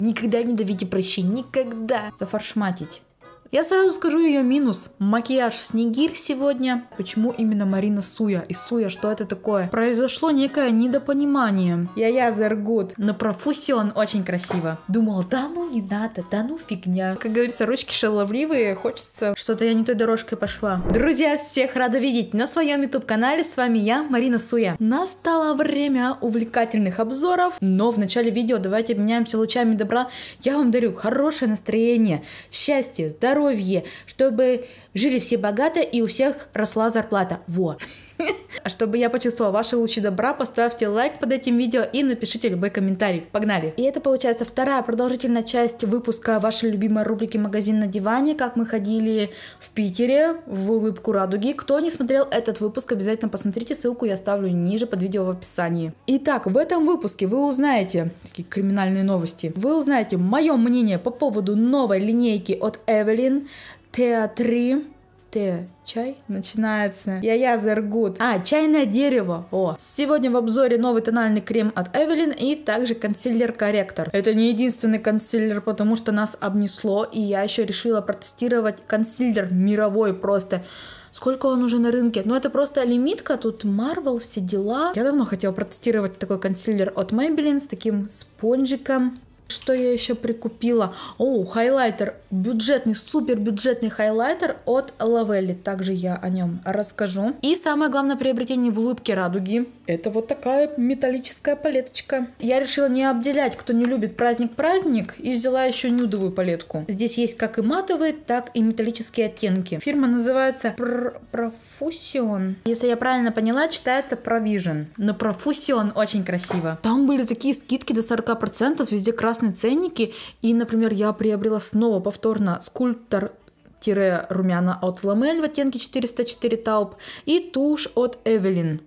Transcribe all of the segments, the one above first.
Никогда не давите прощения, никогда. Зафаршматить. Я сразу скажу ее минус. Макияж Снегирь сегодня. Почему именно Марина Суя? И Суя, что это такое? Произошло некое недопонимание. Я-я, Зергут. На профуссион очень красиво. Думал, да ну не надо, да ну фигня. Как говорится, ручки шаловливые, хочется... Что-то я не той дорожкой пошла. Друзья, всех рада видеть на своем YouTube-канале. С вами я, Марина Суя. Настало время увлекательных обзоров, но в начале видео давайте обменяемся лучами добра. Я вам дарю хорошее настроение, счастье, здоровье, здоровье, чтобы жили все богато и у всех росла зарплата. Вот. А чтобы я почувствовала ваши лучи добра, поставьте лайк под этим видео и напишите любой комментарий. Погнали! И это получается вторая продолжительная часть выпуска вашей любимой рубрики «Магазин на диване», как мы ходили в Питере в улыбку радуги. Кто не смотрел этот выпуск, обязательно посмотрите, ссылку я оставлю ниже под видео в описании. Итак, в этом выпуске вы узнаете, такие криминальные новости, вы узнаете мое мнение по поводу новой линейки от Эвелин, Теа-3, Т. Чай начинается. Я-я Зергут. А, чайное дерево. О. Сегодня в обзоре новый тональный крем от Эвелин и также консилер-корректор. Это не единственный консилер, потому что нас обнесло. И я еще решила протестировать консилер мировой просто. Сколько он уже на рынке? Ну, это просто лимитка, тут Marvel, все дела. Я давно хотела протестировать такой консилер от Maybelline с таким спонжиком. Что я еще прикупила? О, хайлайтер. Бюджетный, супер бюджетный хайлайтер от Лавелли. Также я о нем расскажу. И самое главное приобретение в улыбке радуги. Это вот такая металлическая палеточка. Я решила не обделять, кто не любит праздник-праздник. И взяла еще нюдовую палетку. Здесь есть как и матовые, так и металлические оттенки. Фирма называется Pr Profusion. Если я правильно поняла, читается Provision. Но Profusion очень красиво. Там были такие скидки до 40%, везде красные ценники. И, например, я приобрела снова повторно скульптор румяна от Ламель в оттенке 404 тауп и тушь от Эвелин.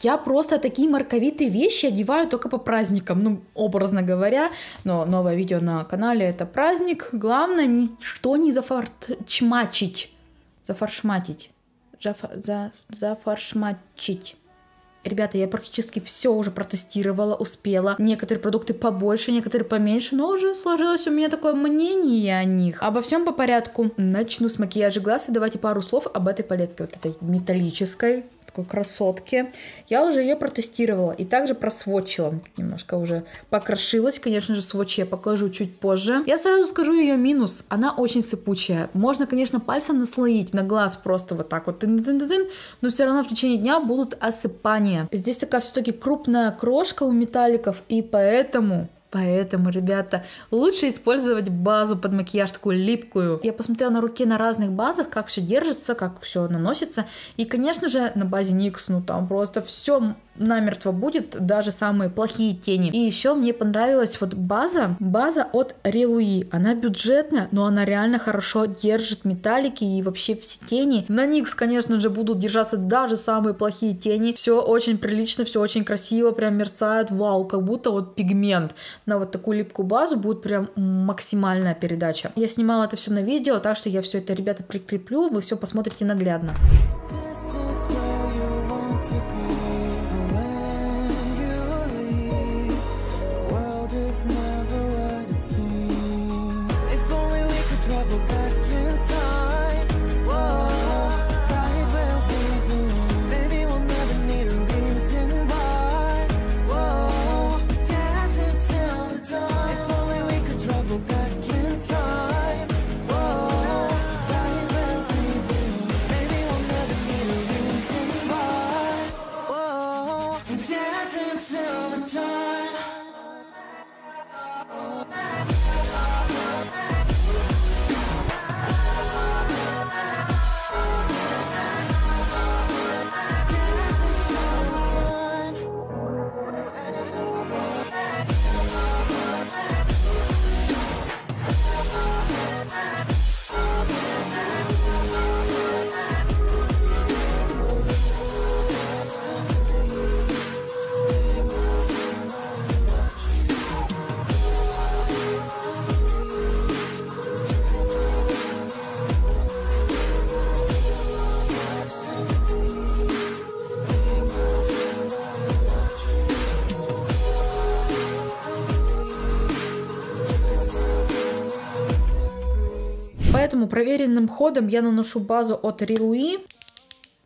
Я просто такие марковитые вещи одеваю только по праздникам, ну, образно говоря. Но новое видео на канале это праздник. Главное, ничто не зафарчмачить. Зафаршматить. Зафа, за, зафаршмачить. Ребята, я практически все уже протестировала, успела. Некоторые продукты побольше, некоторые поменьше, но уже сложилось у меня такое мнение о них. Обо всем по порядку. Начну с макияжа глаз и давайте пару слов об этой палетке, вот этой металлической такой красотки. Я уже ее протестировала и также просвочила. Немножко уже покрошилась. Конечно же, сводч я покажу чуть позже. Я сразу скажу ее минус. Она очень сыпучая. Можно, конечно, пальцем наслоить на глаз просто вот так вот. Но все равно в течение дня будут осыпания. Здесь такая все-таки крупная крошка у металликов, и поэтому Поэтому, ребята, лучше использовать базу под макияж такую липкую. Я посмотрела на руке на разных базах, как все держится, как все наносится. И, конечно же, на базе NYX, ну там просто все намертво будет, даже самые плохие тени. И еще мне понравилась вот база, база от Релуи. Она бюджетная, но она реально хорошо держит металлики и вообще все тени. На Никс, конечно же, будут держаться даже самые плохие тени. Все очень прилично, все очень красиво, прям мерцает, вау, как будто вот пигмент. На вот такую липкую базу будет прям максимальная передача. Я снимала это все на видео, так что я все это, ребята, прикреплю, вы все посмотрите наглядно. Поэтому проверенным ходом я наношу базу от Рилуи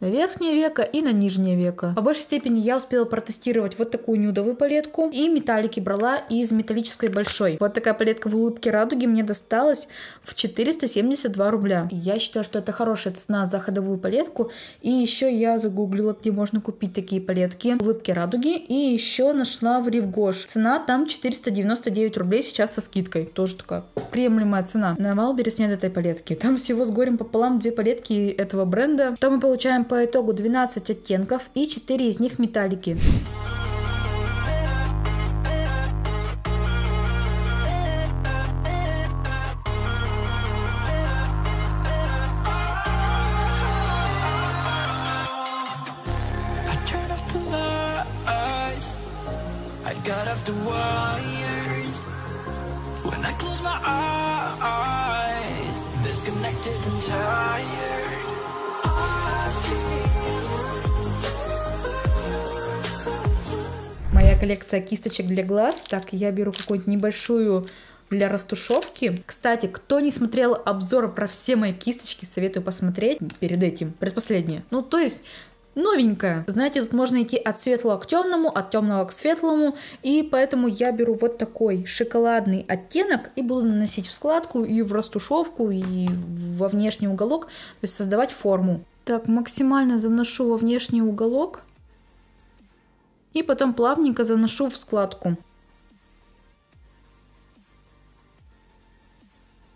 на верхнее веко и на нижнее веко. По большей степени я успела протестировать вот такую нюдовую палетку и металлики брала из металлической большой. Вот такая палетка в улыбке радуги мне досталась в 472 рубля. Я считаю, что это хорошая цена за ходовую палетку. И еще я загуглила, где можно купить такие палетки в улыбке радуги. И еще нашла в Ривгош. Цена там 499 рублей сейчас со скидкой. Тоже такая приемлемая цена. На Wildberries нет этой палетки. Там всего с горем пополам две палетки этого бренда. Там мы получаем по итогу 12 оттенков и 4 из них металлики. Disconnected and tired коллекция кисточек для глаз. Так, я беру какую-нибудь небольшую для растушевки. Кстати, кто не смотрел обзор про все мои кисточки, советую посмотреть перед этим, предпоследнее. Ну, то есть, новенькая. Знаете, тут можно идти от светлого к темному, от темного к светлому, и поэтому я беру вот такой шоколадный оттенок и буду наносить в складку и в растушевку, и во внешний уголок, то есть создавать форму. Так, максимально заношу во внешний уголок и потом плавненько заношу в складку.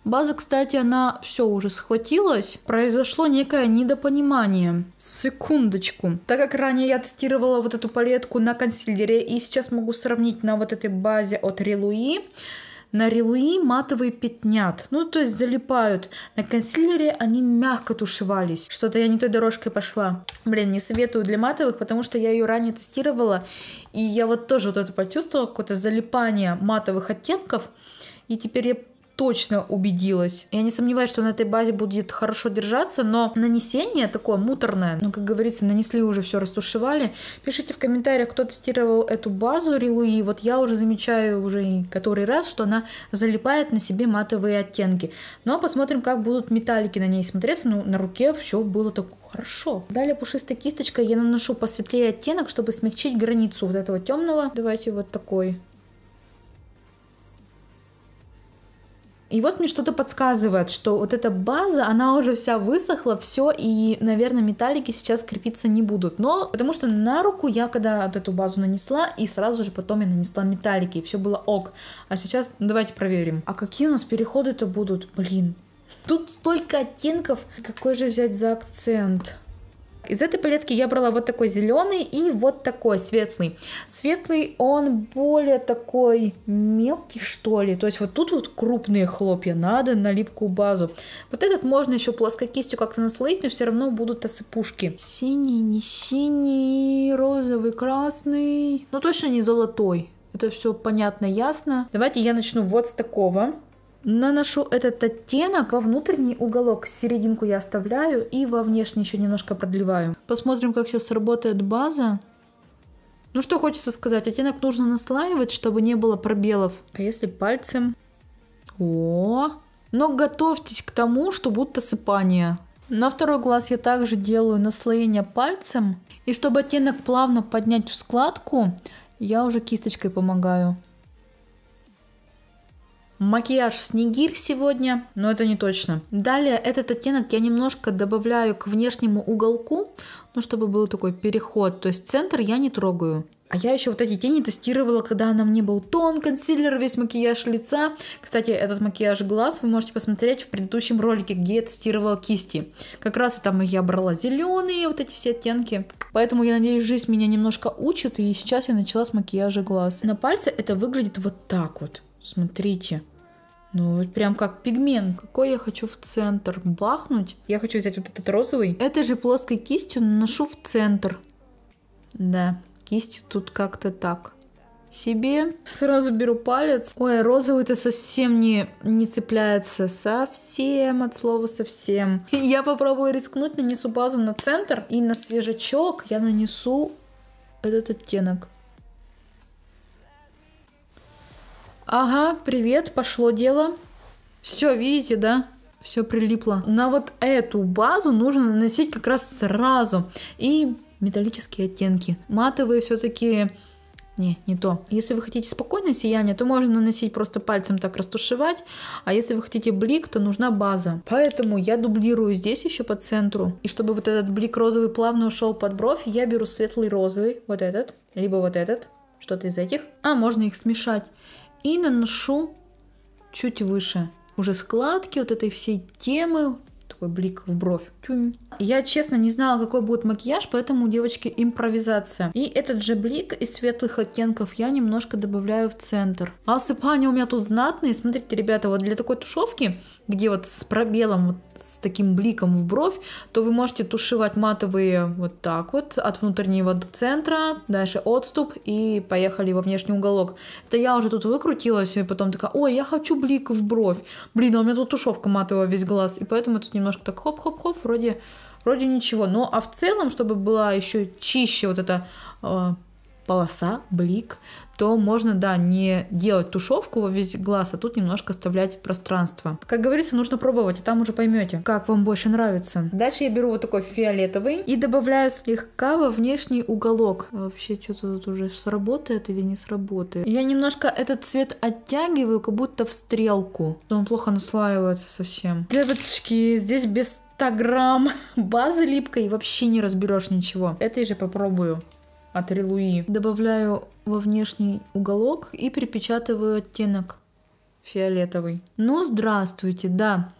База, кстати, она все уже схватилась. Произошло некое недопонимание. Секундочку. Так как ранее я тестировала вот эту палетку на консилере и сейчас могу сравнить на вот этой базе от Релуи, на релуи матовые пятнят, ну то есть залипают. На консилере они мягко тушевались. Что-то я не той дорожкой пошла. Блин, не советую для матовых, потому что я ее ранее тестировала. И я вот тоже вот это почувствовала, какое-то залипание матовых оттенков. И теперь я точно убедилась. Я не сомневаюсь, что на этой базе будет хорошо держаться, но нанесение такое муторное, ну, как говорится, нанесли уже все, растушевали. Пишите в комментариях, кто тестировал эту базу Рилуи. Вот я уже замечаю уже который раз, что она залипает на себе матовые оттенки. Но посмотрим, как будут металлики на ней смотреться. Ну, на руке все было так хорошо. Далее пушистой кисточкой я наношу посветлее оттенок, чтобы смягчить границу вот этого темного. Давайте вот такой И вот мне что-то подсказывает, что вот эта база, она уже вся высохла, все, и, наверное, металлики сейчас крепиться не будут. Но потому что на руку я когда вот эту базу нанесла, и сразу же потом я нанесла металлики, и все было ок. А сейчас ну, давайте проверим. А какие у нас переходы-то будут? Блин, тут столько оттенков. Какой же взять за акцент? Из этой палетки я брала вот такой зеленый и вот такой светлый. Светлый он более такой мелкий что ли. То есть вот тут вот крупные хлопья надо на липкую базу. Вот этот можно еще плоской кистью как-то наслоить, но все равно будут осыпушки. Синий, не синий, розовый, красный. Ну точно не золотой. Это все понятно, ясно. Давайте я начну вот с такого. Наношу этот оттенок во внутренний уголок, серединку я оставляю и во внешний еще немножко продлеваю. Посмотрим, как сейчас работает база. Ну что хочется сказать, оттенок нужно наслаивать, чтобы не было пробелов. А если пальцем? О, но готовьтесь к тому, что будут осыпания. На второй глаз я также делаю наслоение пальцем. И чтобы оттенок плавно поднять в складку, я уже кисточкой помогаю. Макияж Снегирь сегодня, но это не точно. Далее этот оттенок я немножко добавляю к внешнему уголку, ну чтобы был такой переход. То есть центр я не трогаю. А я еще вот эти тени тестировала, когда на мне был тон, консилер, весь макияж лица. Кстати, этот макияж глаз вы можете посмотреть в предыдущем ролике, где я тестировала кисти. Как раз и там я брала зеленые, вот эти все оттенки. Поэтому я надеюсь, жизнь меня немножко учит, и сейчас я начала с макияжа глаз. На пальце это выглядит вот так вот. Смотрите. Ну, прям как пигмент. Какой я хочу в центр бахнуть. Я хочу взять вот этот розовый. Этой же плоской кистью наношу в центр. Да, кистью тут как-то так. Себе сразу беру палец. Ой, розовый-то совсем не, не цепляется. Совсем, от слова совсем. Я попробую рискнуть, нанесу базу на центр. И на свежачок я нанесу этот оттенок. Ага, привет, пошло дело. Все, видите, да? все прилипло. На вот эту базу нужно наносить как раз сразу. И металлические оттенки. Матовые все-таки не, не то. Если вы хотите спокойное сияние, то можно наносить просто пальцем так растушевать, а если вы хотите блик, то нужна база. Поэтому я дублирую здесь еще по центру. И чтобы вот этот блик розовый плавно ушел под бровь, я беру светлый розовый, вот этот, либо вот этот, что-то из этих, а можно их смешать. И наношу чуть выше. Уже складки вот этой всей темы такой блик в бровь. Тюнь. Я, честно, не знала, какой будет макияж, поэтому у девочки импровизация. И этот же блик из светлых оттенков я немножко добавляю в центр. А осыпания у меня тут знатные. Смотрите, ребята, вот для такой тушевки, где вот с пробелом, вот с таким бликом в бровь, то вы можете тушевать матовые вот так вот, от внутреннего до центра, дальше отступ и поехали во внешний уголок. Это я уже тут выкрутилась и потом такая, ой, я хочу блик в бровь. Блин, а у меня тут тушевка матовая весь глаз, и поэтому тут немножко так хоп-хоп-хоп, вроде, вроде ничего. Но а в целом, чтобы была еще чище вот эта э, полоса, блик, то можно, да, не делать тушевку во весь глаз, а тут немножко оставлять пространство. Как говорится, нужно пробовать, и там уже поймете, как вам больше нравится. Дальше я беру вот такой фиолетовый и добавляю слегка во внешний уголок. Вообще, что-то тут уже сработает или не сработает. Я немножко этот цвет оттягиваю, как будто в стрелку. Он плохо наслаивается совсем. Девочки, здесь без 100 грамм базы липкой вообще не разберешь ничего. Это я же попробую от Релуи. Добавляю во внешний уголок и припечатываю оттенок фиолетовый. Ну, здравствуйте, да.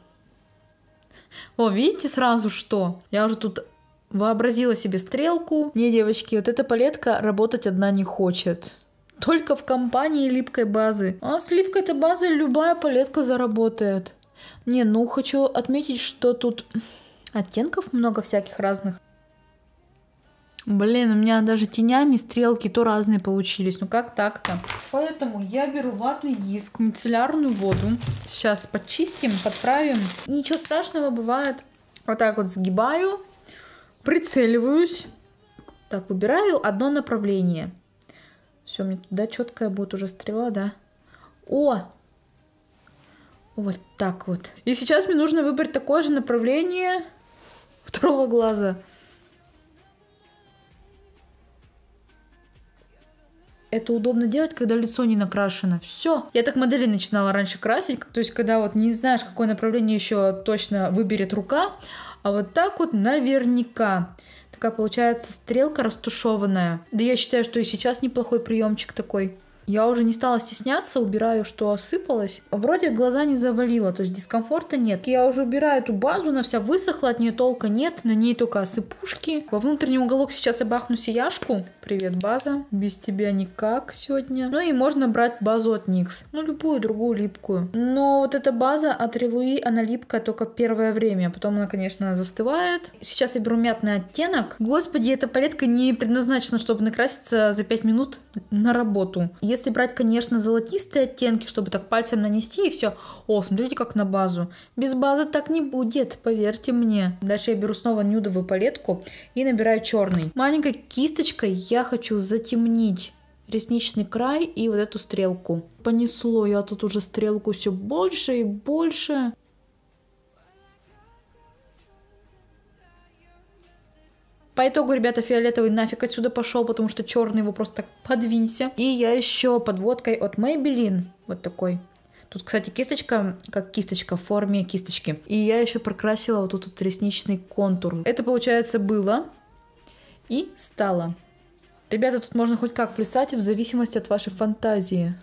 О, видите сразу что? Я уже тут вообразила себе стрелку. Не, девочки, вот эта палетка работать одна не хочет. Только в компании липкой базы. А с липкой-то базой любая палетка заработает. Не, ну хочу отметить, что тут оттенков много всяких разных. Блин, у меня даже тенями стрелки то разные получились. Ну как так-то? Поэтому я беру ватный диск, мицеллярную воду. Сейчас почистим, подправим. Ничего страшного бывает. Вот так вот сгибаю, прицеливаюсь. Так, выбираю одно направление. Все, мне туда четкая будет уже стрела, да? О! Вот так вот. И сейчас мне нужно выбрать такое же направление второго глаза. Это удобно делать, когда лицо не накрашено. Все. Я так модели начинала раньше красить, то есть когда вот не знаешь, какое направление еще точно выберет рука, а вот так вот наверняка. Такая получается стрелка растушеванная. Да я считаю, что и сейчас неплохой приемчик такой. Я уже не стала стесняться, убираю, что осыпалось. Вроде глаза не завалило, то есть дискомфорта нет. Я уже убираю эту базу, она вся высохла, от нее толка нет, на ней только осыпушки. Во внутренний уголок сейчас я бахну сияшку. Привет, база. Без тебя никак сегодня. Ну и можно брать базу от NYX. Ну, любую другую липкую. Но вот эта база от Релуи, она липкая только первое время. Потом она, конечно, застывает. Сейчас я беру мятный оттенок. Господи, эта палетка не предназначена, чтобы накраситься за 5 минут на работу. Брать, конечно, золотистые оттенки, чтобы так пальцем нанести и все. О, смотрите, как на базу. Без базы так не будет, поверьте мне. Дальше я беру снова нюдовую палетку и набираю черный. Маленькой кисточкой я хочу затемнить ресничный край и вот эту стрелку. Понесло, я тут уже стрелку все больше и больше. По итогу, ребята, фиолетовый нафиг отсюда пошел, потому что черный его просто так подвинься. И я еще подводкой от Maybelline, вот такой, Тут, кстати, кисточка, как кисточка в форме кисточки. И я еще прокрасила вот тут вот ресничный контур. Это, получается, было и стало. Ребята, тут можно хоть как плясать в зависимости от вашей фантазии.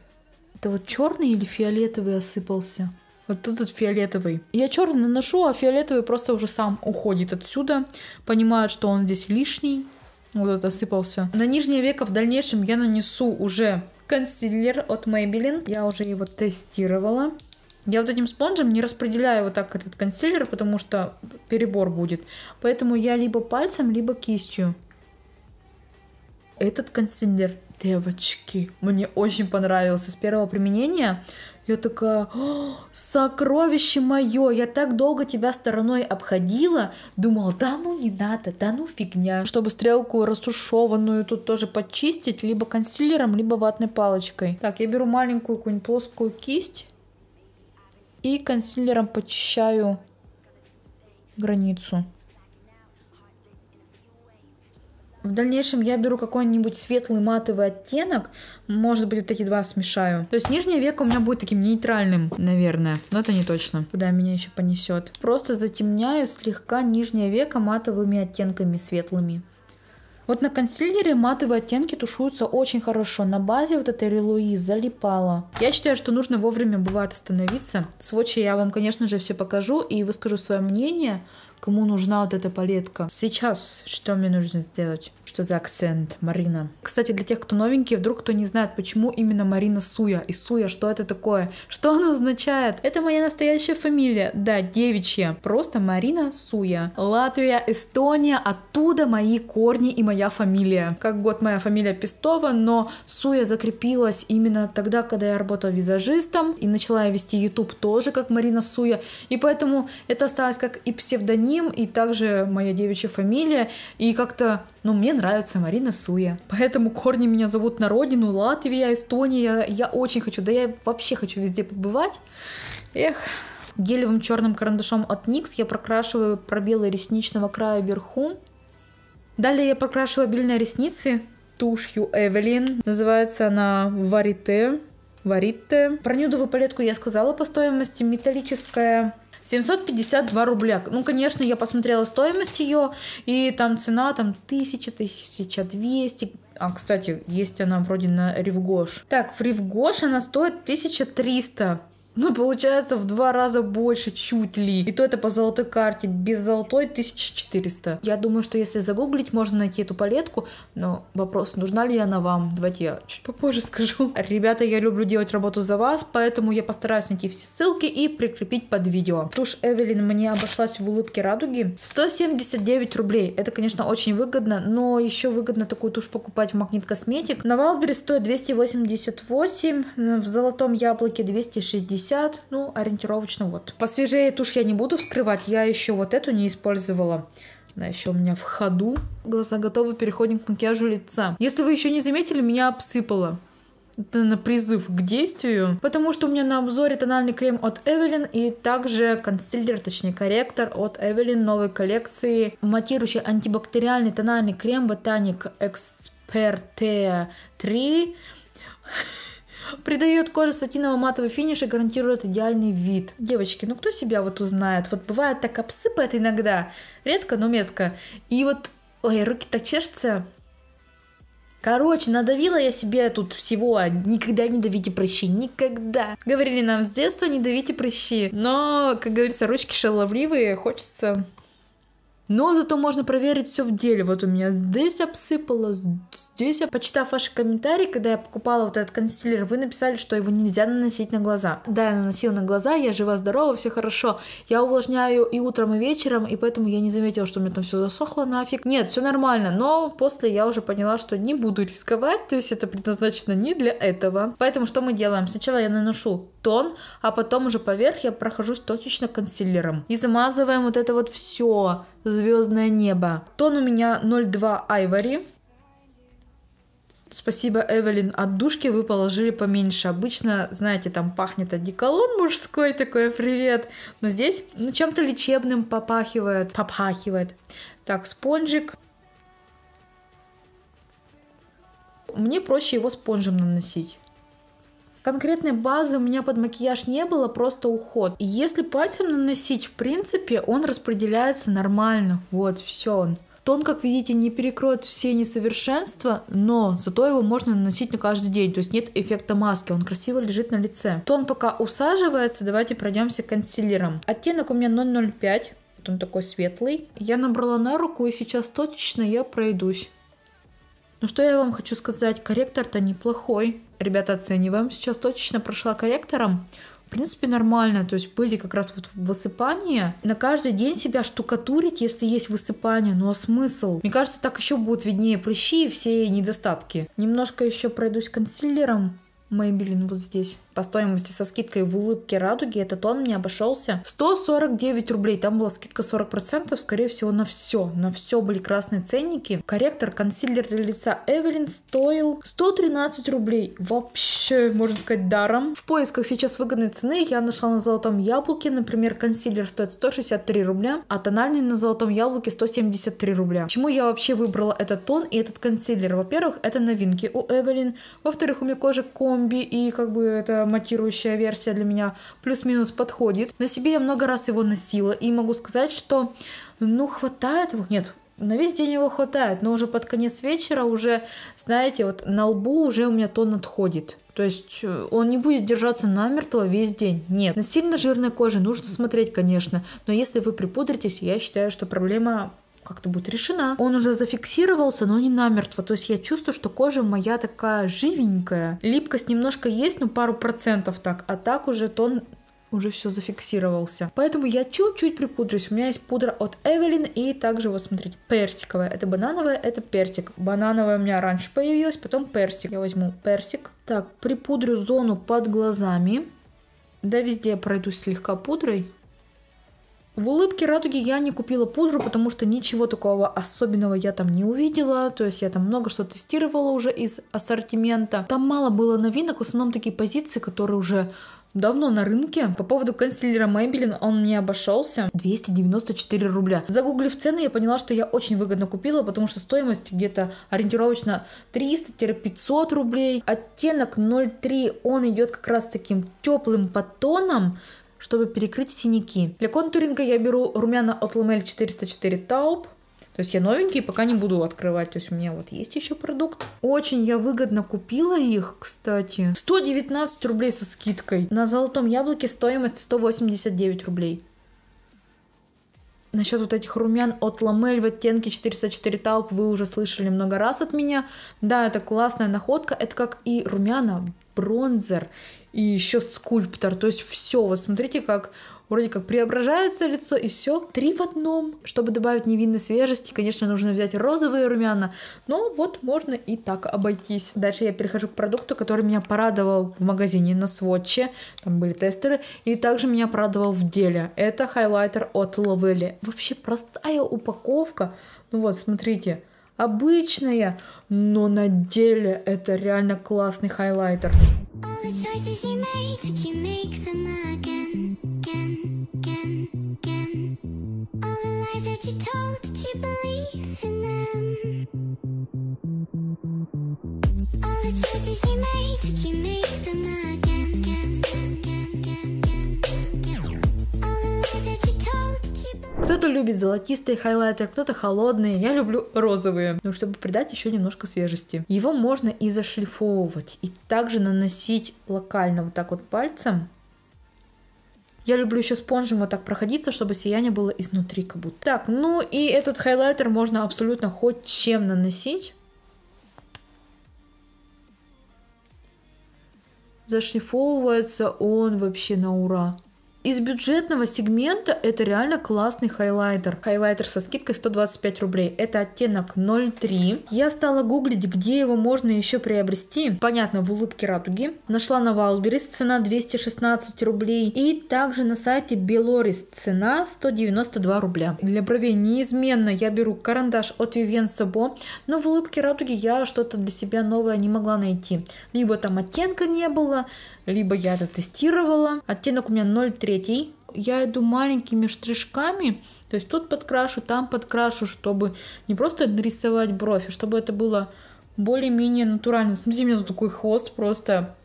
Это вот черный или фиолетовый осыпался? Вот тут вот фиолетовый. Я черный наношу, а фиолетовый просто уже сам уходит отсюда. Понимает, что он здесь лишний. Вот это осыпался. На нижнее веко в дальнейшем я нанесу уже консилер от Maybelline. Я уже его тестировала. Я вот этим спонжем не распределяю вот так этот консилер, потому что перебор будет. Поэтому я либо пальцем, либо кистью. Этот консилер, девочки, мне очень понравился с первого применения. Я такая, сокровище мое, я так долго тебя стороной обходила, думала, да ну не надо, да ну фигня. Чтобы стрелку растушеванную тут тоже почистить, либо консилером, либо ватной палочкой. Так, я беру маленькую какую-нибудь плоскую кисть И консилером почищаю границу. В дальнейшем я беру какой-нибудь светлый матовый оттенок, может быть, вот эти два смешаю. То есть нижнее веко у меня будет таким нейтральным, наверное, но это не точно, куда меня еще понесет. Просто затемняю слегка нижнее веко матовыми оттенками светлыми. Вот на консилере матовые оттенки тушуются очень хорошо. На базе вот этой Релуи залипала. Я считаю, что нужно вовремя бывает остановиться. Сводчи я вам, конечно же, все покажу и выскажу свое мнение кому нужна вот эта палетка. Сейчас что мне нужно сделать? Что за акцент? Марина. Кстати, для тех, кто новенький, вдруг кто не знает, почему именно Марина Суя. И Суя, что это такое? Что она означает? Это моя настоящая фамилия. Да, девичья. Просто Марина Суя. Латвия, Эстония, оттуда мои корни и моя фамилия. Как год моя фамилия Пестова, но Суя закрепилась именно тогда, когда я работала визажистом и начала я вести YouTube тоже как Марина Суя. И поэтому это осталось как и псевдоним ним, и также моя девичья фамилия, и как-то, ну, мне нравится Марина Суя. Поэтому корни меня зовут на родину, Латвия, Эстония, я очень хочу, да я вообще хочу везде побывать. Эх, гелевым черным карандашом от NYX я прокрашиваю пробелы ресничного края вверху. Далее я прокрашиваю обильные ресницы тушью Эвелин. Называется она Варите. Варите. Про нюдовую палетку я сказала по стоимости. Металлическая 752 рубля. Ну, конечно, я посмотрела стоимость ее, и там цена там 1000, 1200. А, кстати, есть она вроде на Ривгош. Так, в Ривгош она стоит 1300. Ну, получается в два раза больше чуть ли. И то это по золотой карте. Без золотой 1400. Я думаю, что если загуглить, можно найти эту палетку. Но вопрос, нужна ли она вам? Давайте я чуть попозже скажу. Ребята, я люблю делать работу за вас, поэтому я постараюсь найти все ссылки и прикрепить под видео. Тушь Eveline мне обошлась в улыбке радуги. 179 рублей. Это, конечно, очень выгодно, но еще выгодно такую тушь покупать в Магнит Косметик. На Wildberries стоит 288, в Золотом Яблоке 260 50, ну, ориентировочно вот. Посвежее тушь я не буду вскрывать, я еще вот эту не использовала. Она еще у меня в ходу. Глаза готовы, переходим к макияжу лица. Если вы еще не заметили, меня обсыпало. Это на призыв к действию, потому что у меня на обзоре тональный крем от Evelyn и также консилер, точнее корректор от Evelyn новой коллекции. Матирующий антибактериальный тональный крем Botanic Expert 3 Придает коже сатиново-матовый финиш и гарантирует идеальный вид. Девочки, ну кто себя вот узнает? Вот бывает так обсыпает иногда, редко, но метко. И вот, ой, руки так чешутся. Короче, надавила я себе тут всего. Никогда не давите прыщи. Никогда. Говорили нам с детства, не давите прыщи. Но, как говорится, ручки шаловливые. Хочется но зато можно проверить все в деле. Вот у меня здесь обсыпало, здесь. Почитав ваши комментарии, когда я покупала вот этот консилер, вы написали, что его нельзя наносить на глаза. Да, я наносила на глаза, я жива-здорова, все хорошо. Я увлажняю и утром, и вечером, и поэтому я не заметила, что у меня там все засохло нафиг. Нет, все нормально, но после я уже поняла, что не буду рисковать, то есть это предназначено не для этого. Поэтому что мы делаем? Сначала я наношу тон, а потом уже поверх я прохожусь точечно консилером. И замазываем вот это вот все звездное небо. Тон у меня 02 Айвори. Спасибо, Эвелин. От душки вы положили поменьше. Обычно, знаете, там пахнет одеколон мужской такой, привет. Но здесь ну, чем-то лечебным попахивает. Попахивает. Так, спонжик. Мне проще его спонжем наносить. Конкретной базы у меня под макияж не было, просто уход. И если пальцем наносить, в принципе, он распределяется нормально. Вот, все он. Тон, как видите, не перекроет все несовершенства, но зато его можно наносить на каждый день, то есть нет эффекта маски, он красиво лежит на лице. Тон пока усаживается, давайте пройдемся консилером. Оттенок у меня 005, вот он такой светлый. Я набрала на руку и сейчас точечно я пройдусь. Ну что я вам хочу сказать, корректор-то неплохой. Ребята, оцениваем. Сейчас точечно прошла корректором. В принципе, нормально. То есть были как раз вот высыпания. На каждый день себя штукатурить, если есть высыпание. Ну а смысл? Мне кажется, так еще будут виднее прыщи и все недостатки. Немножко еще пройдусь консилером. Maybelline вот здесь. По стоимости со скидкой в улыбке радуги этот тон мне обошелся 149 рублей. Там была скидка 40%, скорее всего, на все. На все были красные ценники. Корректор, консилер для лица Эвелин стоил 113 рублей. Вообще, можно сказать, даром. В поисках сейчас выгодной цены я нашла на золотом яблоке, например, консилер стоит 163 рубля, а тональный на золотом яблоке 173 рубля. Почему я вообще выбрала этот тон и этот консилер? Во-первых, это новинки у Эвелин. Во-вторых, у меня кожа комби и как бы это матирующая версия для меня плюс-минус подходит. На себе я много раз его носила и могу сказать, что ну хватает, нет, на весь день его хватает, но уже под конец вечера уже, знаете, вот на лбу уже у меня тон отходит. То есть э, он не будет держаться намертво весь день. Нет. На сильно жирной коже нужно смотреть, конечно. Но если вы припудритесь, я считаю, что проблема как-то будет решена. Он уже зафиксировался, но не намертво. То есть я чувствую, что кожа моя такая живенькая. Липкость немножко есть, ну пару процентов так. А так уже тон уже все зафиксировался. Поэтому я чуть-чуть припудрюсь. У меня есть пудра от Эвелин и также, вот смотрите, персиковая. Это банановая, это персик. Банановая у меня раньше появилась, потом персик. Я возьму персик. Так, припудрю зону под глазами. Да, везде я пройдусь слегка пудрой. В улыбке радуги я не купила пудру, потому что ничего такого особенного я там не увидела. То есть я там много что тестировала уже из ассортимента. Там мало было новинок, в основном такие позиции, которые уже давно на рынке. По поводу консилера Maybelline он мне обошелся 294 рубля. Загуглив цены, я поняла, что я очень выгодно купила, потому что стоимость где-то ориентировочно 300-500 рублей. Оттенок 03, он идет как раз таким теплым подтоном, чтобы перекрыть синяки. Для контуринга я беру румяна от Lamel 404 Taupe. То есть я новенькие пока не буду открывать. То есть у меня вот есть еще продукт. Очень я выгодно купила их, кстати. 119 рублей со скидкой. На золотом яблоке стоимость 189 рублей. Насчет вот этих румян от Ламель в оттенке 404 Тауп вы уже слышали много раз от меня. Да, это классная находка. Это как и румяна, бронзер и еще скульптор. То есть все, вот смотрите, как вроде как преображается лицо и все. Три в одном. Чтобы добавить невинной свежести, конечно, нужно взять розовые румяна. Но вот можно и так обойтись. Дальше я перехожу к продукту, который меня порадовал в магазине на сводче. Там были тестеры. И также меня порадовал в деле. Это хайлайтер от Lovely. Вообще простая упаковка. Ну вот, смотрите обычная, но на деле это реально классный хайлайтер. Кто-то любит золотистые хайлайтеры, кто-то холодные. Я люблю розовые, ну, чтобы придать еще немножко свежести. Его можно и зашлифовывать, и также наносить локально вот так вот пальцем. Я люблю еще спонжем вот так проходиться, чтобы сияние было изнутри как будто. Так, ну и этот хайлайтер можно абсолютно хоть чем наносить. Зашлифовывается он вообще на ура. Из бюджетного сегмента это реально классный хайлайтер. Хайлайтер со скидкой 125 рублей. Это оттенок 03. Я стала гуглить, где его можно еще приобрести. Понятно, в улыбке радуги. Нашла на Wildberries, цена 216 рублей. И также на сайте Белорис цена 192 рубля. Для бровей неизменно я беру карандаш от Vivienne Sabo, но в улыбке радуги я что-то для себя новое не могла найти. Либо там оттенка не было, либо я это тестировала. Оттенок у меня 0,3. Я иду маленькими штришками, то есть тут подкрашу, там подкрашу, чтобы не просто нарисовать бровь, а чтобы это было более-менее натурально. Смотрите, у меня тут такой хвост просто.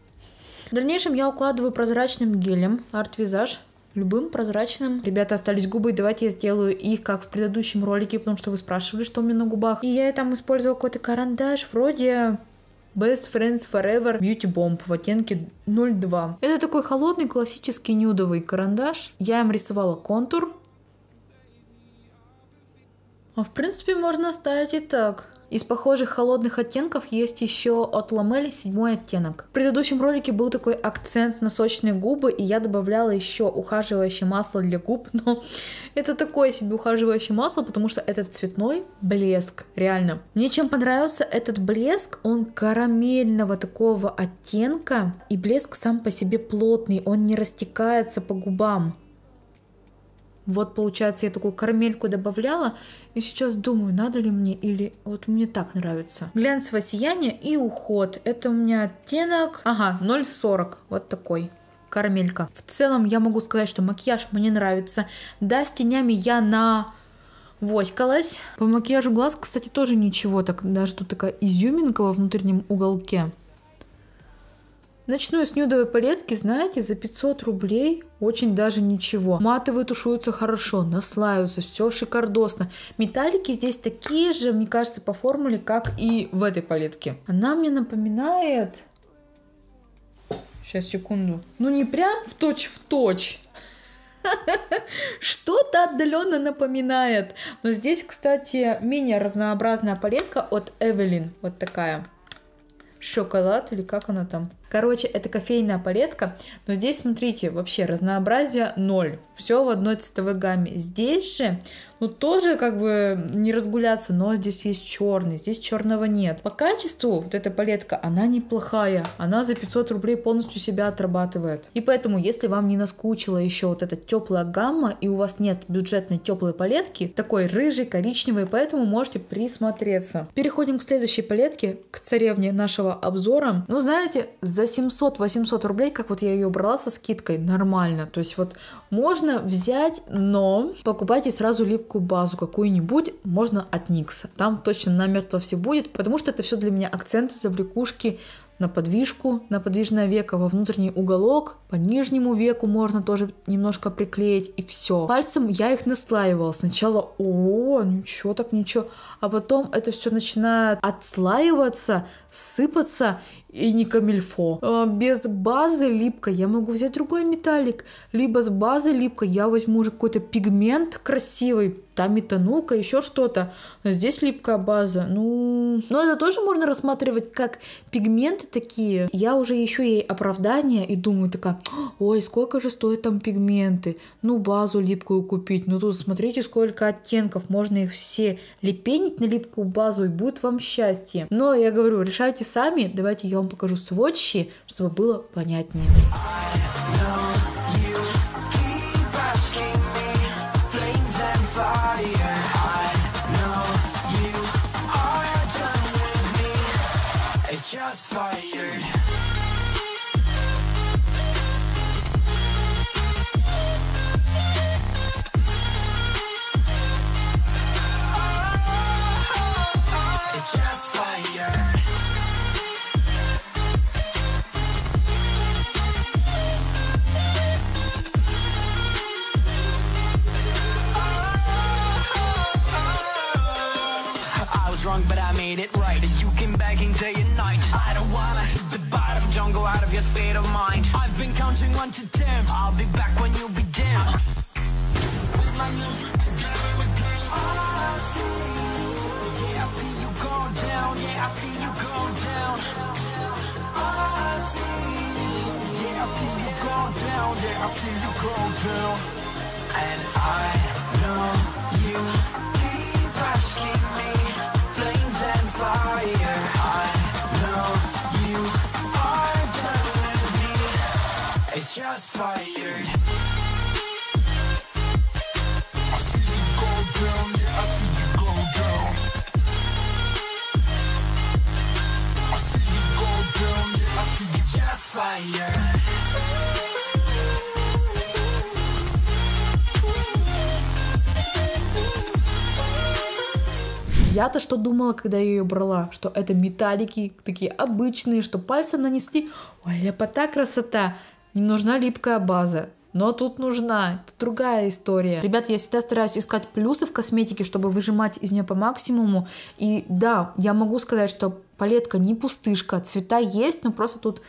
В дальнейшем я укладываю прозрачным гелем Art Visage любым прозрачным. Ребята, остались губы, давайте я сделаю их, как в предыдущем ролике, потому что вы спрашивали, что у меня на губах. И я там использовала какой-то карандаш, вроде Best Friends Forever Beauty Bomb в оттенке 02. Это такой холодный классический нюдовый карандаш. Я им рисовала контур. А в принципе можно оставить и так. Из похожих холодных оттенков есть еще от Ламель седьмой оттенок. В предыдущем ролике был такой акцент на сочные губы, и я добавляла еще ухаживающее масло для губ, но это такое себе ухаживающее масло, потому что это цветной блеск, реально. Мне чем понравился этот блеск, он карамельного такого оттенка, и блеск сам по себе плотный, он не растекается по губам. Вот, получается, я такую карамельку добавляла, и сейчас думаю, надо ли мне или вот мне так нравится. Глянцевое сияние и уход. Это у меня оттенок, ага, 0,40, вот такой карамелька. В целом я могу сказать, что макияж мне нравится. Да, с тенями я на воськалась. По макияжу глаз, кстати, тоже ничего. Так, даже тут такая изюминка во внутреннем уголке. Начну с нюдовой палетки, знаете, за 500 рублей очень даже ничего. Матовые тушуются хорошо, наслаиваются, все шикардосно. Металлики здесь такие же, мне кажется, по формуле, как и в этой палетке. Она мне напоминает... Сейчас, секунду. Ну не прям в точь в точь. Что-то отдаленно напоминает. Но здесь, кстати, менее разнообразная палетка от Эвелин. Вот такая. Шоколад или как она там? Короче, это кофейная палетка, но здесь, смотрите, вообще разнообразие ноль. Все в одной цветовой гамме. Здесь же ну тоже как бы не разгуляться, но здесь есть черный, здесь черного нет. По качеству вот эта палетка, она неплохая, она за 500 рублей полностью себя отрабатывает. И поэтому, если вам не наскучила еще вот эта теплая гамма, и у вас нет бюджетной теплой палетки, такой рыжий, коричневый, поэтому можете присмотреться. Переходим к следующей палетке, к царевне нашего обзора. Ну, знаете, за 700-800 рублей, как вот я ее брала со скидкой, нормально. То есть вот можно взять, но покупайте сразу липкую базу какую-нибудь, можно от Никса. Там точно намертво все будет, потому что это все для меня акценты, завлекушки, на подвижку, на подвижное веко, во внутренний уголок, по нижнему веку можно тоже немножко приклеить, и все. Пальцем я их наслаивала. Сначала, о, ничего так, ничего. А потом это все начинает отслаиваться, сыпаться, и не камильфо. А, без базы липкой я могу взять другой металлик, либо с базы липкой я возьму уже какой-то пигмент красивый, там метанука, еще что-то. Здесь липкая база. Ну, но это тоже можно рассматривать как пигменты такие. Я уже ищу ей оправдание и думаю такая, ой, сколько же стоят там пигменты? Ну, базу липкую купить. Ну, тут смотрите, сколько оттенков. Можно их все лепенить на липкую базу, и будет вам счастье. Но я говорю, решайте сами. Давайте я вам покажу сводчи, чтобы было понятнее. Just fired made it right. You came begging day and night. I don't wanna hit the bottom Don't go out of your state of mind. I've been counting one to ten. I'll be back when you music together again. Ah, I see. Yeah, I see you go down. Yeah, I see you go down. Ah, I see. Yeah, I see you go down. Yeah, I see you go down. And I know you keep asking me Я-то что думала, когда я ее брала? Что это металлики такие обычные, что пальцем нанесли. Ой, ляпота красота. Не нужна липкая база. Но тут нужна, тут другая история. Ребят, я всегда стараюсь искать плюсы в косметике, чтобы выжимать из нее по максимуму. И да, я могу сказать, что палетка не пустышка, цвета есть, но просто тут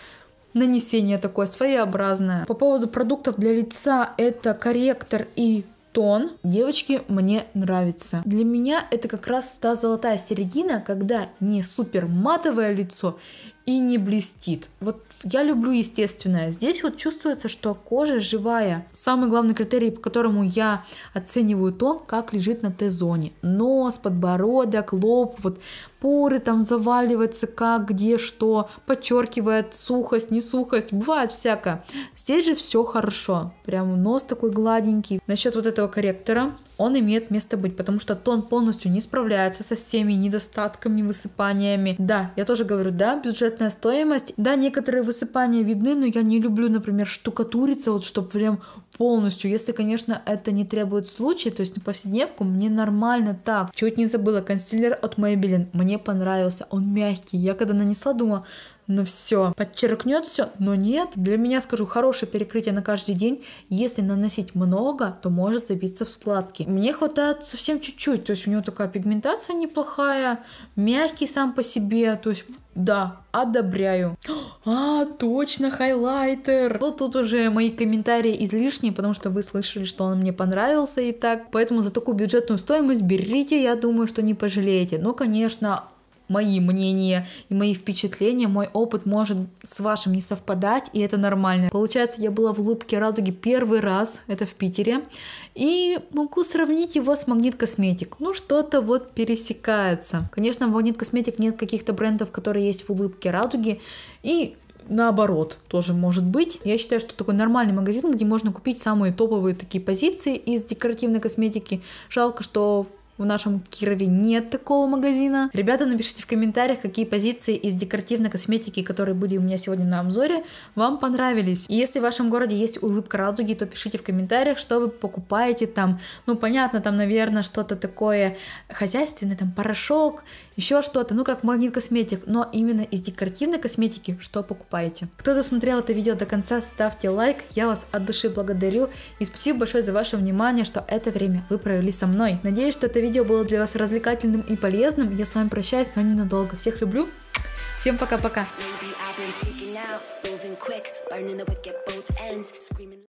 нанесение такое своеобразное. По поводу продуктов для лица это корректор и тон, девочки, мне нравится. Для меня это как раз та золотая середина, когда не супер матовое лицо и не блестит. Вот я люблю естественное. Здесь вот чувствуется, что кожа живая. Самый главный критерий, по которому я оцениваю тон, как лежит на Т-зоне. Нос, подбородок, лоб, вот поры там заваливаются, как, где, что, подчеркивает сухость, не сухость, бывает всякое. Здесь же все хорошо, прям нос такой гладенький. Насчет вот этого корректора, он имеет место быть, потому что тон полностью не справляется со всеми недостатками, высыпаниями. Да, я тоже говорю, да, бюджетная стоимость, да, некоторые высыпания видны, но я не люблю, например, штукатуриться, вот чтобы прям полностью. Если, конечно, это не требует случая, то есть на повседневку мне нормально так. Чуть не забыла, консилер от Maybelline. Мне понравился, он мягкий. Я когда нанесла, думала, ну все, подчеркнет все, но нет. Для меня, скажу, хорошее перекрытие на каждый день. Если наносить много, то может забиться в складки. Мне хватает совсем чуть-чуть, то есть у него такая пигментация неплохая, мягкий сам по себе, то есть да, одобряю. А, точно, хайлайтер. Вот тут уже мои комментарии излишние, потому что вы слышали, что он мне понравился и так. Поэтому за такую бюджетную стоимость берите, я думаю, что не пожалеете. Но, конечно, мои мнения и мои впечатления, мой опыт может с вашим не совпадать, и это нормально. Получается, я была в улыбке радуги первый раз, это в Питере, и могу сравнить его с Магнит Косметик. Ну, что-то вот пересекается. Конечно, в Магнит Косметик нет каких-то брендов, которые есть в улыбке радуги, и наоборот тоже может быть. Я считаю, что такой нормальный магазин, где можно купить самые топовые такие позиции из декоративной косметики. Жалко, что в нашем Кирове нет такого магазина. Ребята, напишите в комментариях, какие позиции из декоративной косметики, которые были у меня сегодня на обзоре, вам понравились. И если в вашем городе есть улыбка радуги, то пишите в комментариях, что вы покупаете там. Ну, понятно, там, наверное, что-то такое хозяйственное, там порошок, еще что-то, ну, как магнит косметик, но именно из декоративной косметики, что покупаете. Кто досмотрел это видео до конца, ставьте лайк, я вас от души благодарю, и спасибо большое за ваше внимание, что это время вы провели со мной. Надеюсь, что это видео видео было для вас развлекательным и полезным. Я с вами прощаюсь, но ненадолго. Всех люблю. Всем пока-пока.